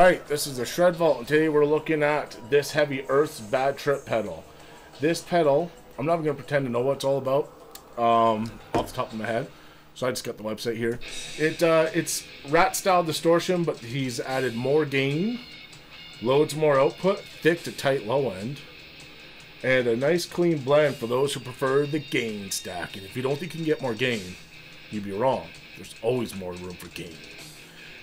Alright, this is the Shred Vault, and today we're looking at this Heavy Earth's Bad Trip pedal. This pedal, I'm not going to pretend to know what it's all about um, off the top of my head. So I just got the website here. It uh, It's rat style distortion, but he's added more gain, loads more output, thick to tight low end, and a nice clean blend for those who prefer the gain stack. And if you don't think you can get more gain, you'd be wrong. There's always more room for gain.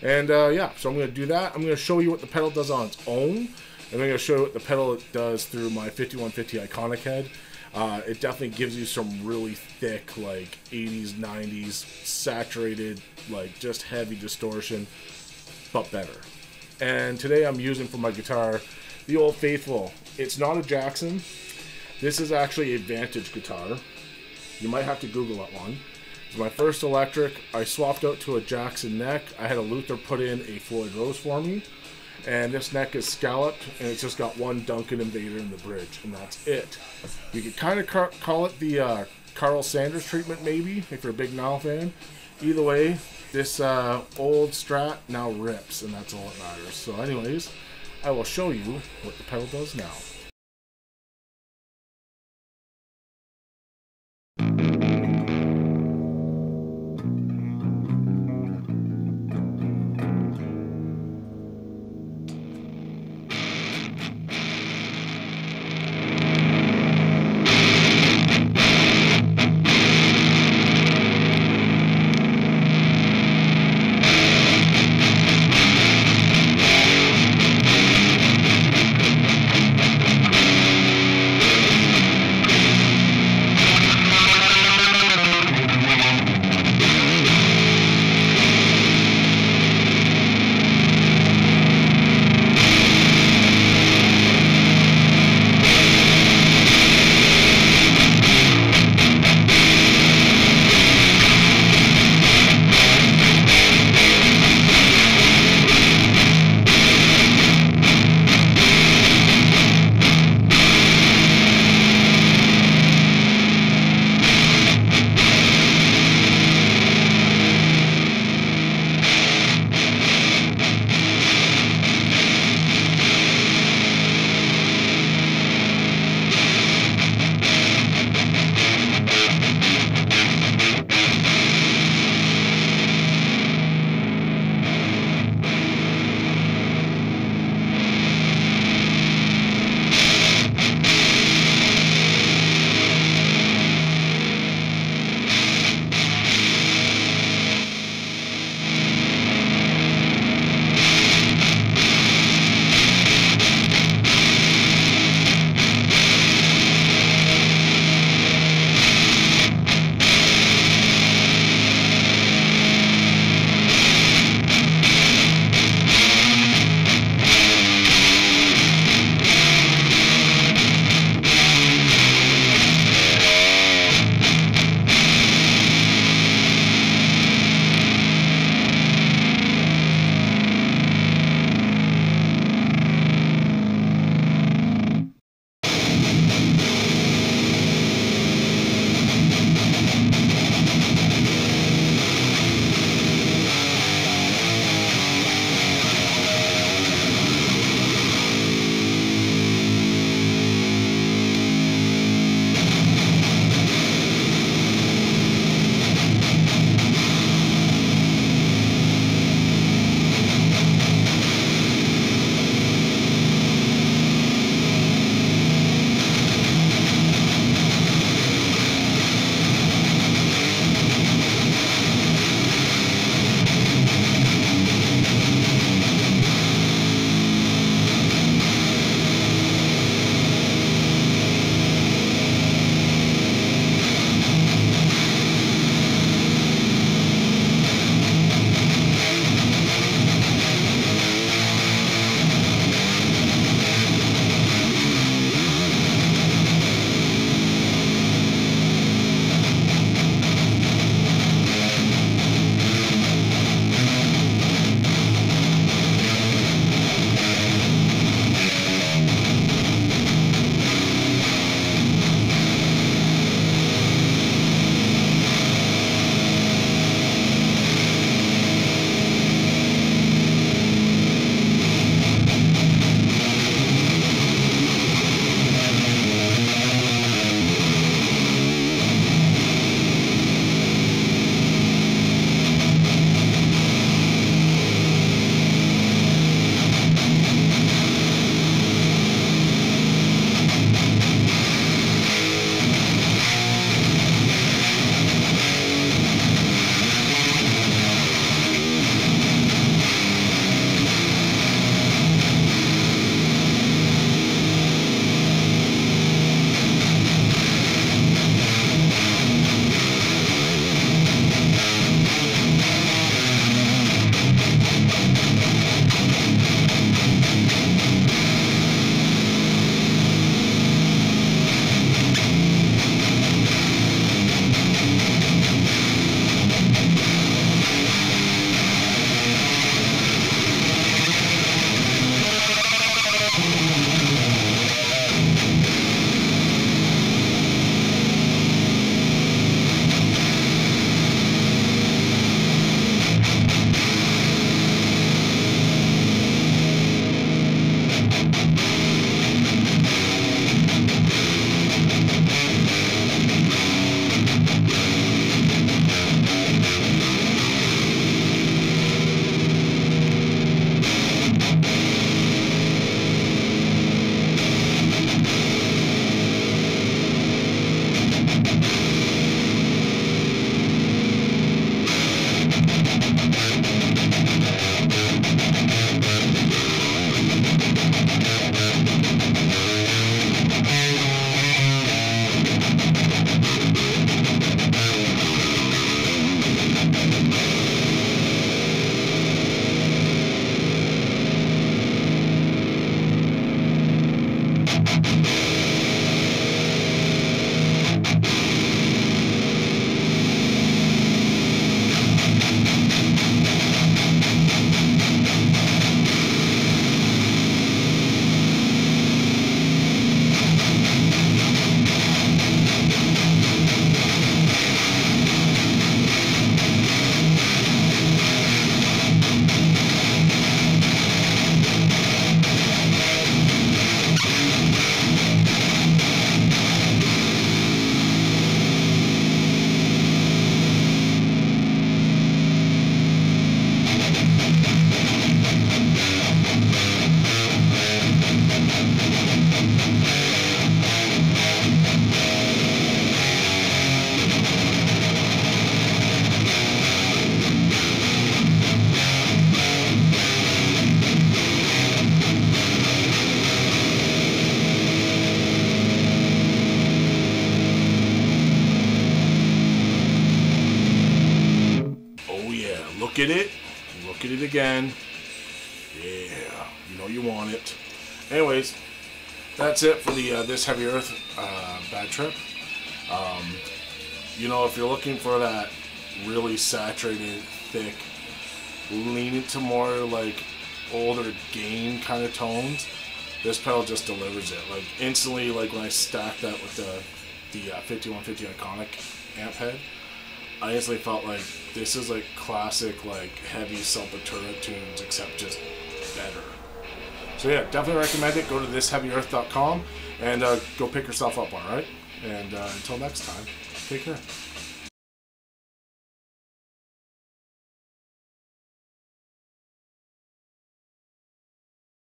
And uh, yeah, so I'm going to do that. I'm going to show you what the pedal does on its own. And I'm going to show you what the pedal does through my 5150 Iconic head. Uh, it definitely gives you some really thick, like 80s, 90s, saturated, like just heavy distortion, but better. And today I'm using for my guitar the Old Faithful. It's not a Jackson. This is actually a Vantage guitar. You might have to Google that one. My first electric. I swapped out to a Jackson neck. I had a luthier put in a Floyd Rose for me. And this neck is scalloped, and it's just got one Duncan Invader in the bridge, and that's it. You could kind of car- call it the uh, Karl Sanders treatment, maybe, if you're a big Nile fan. Either way, this uh, old Strat now rips, and that's all that matters. So anyways, I will show you what the pedal does now. Look at it, look at it again. Yeah, you know you want it. Anyways, that's it for the uh, this heavy earth uh, bad trip. Um, you know, if you're looking for that really saturated, thick, leaning to more like older gain kind of tones, this pedal just delivers it. Like instantly, like when I stack that with the the uh, 5150 iconic amp head, I instantly felt like this is like classic like heavy Sepultura tunes, except just better. So yeah, definitely recommend it. Go to thisheavyearth.com and uh, go pick yourself up. All right, and uh, until next time, take care.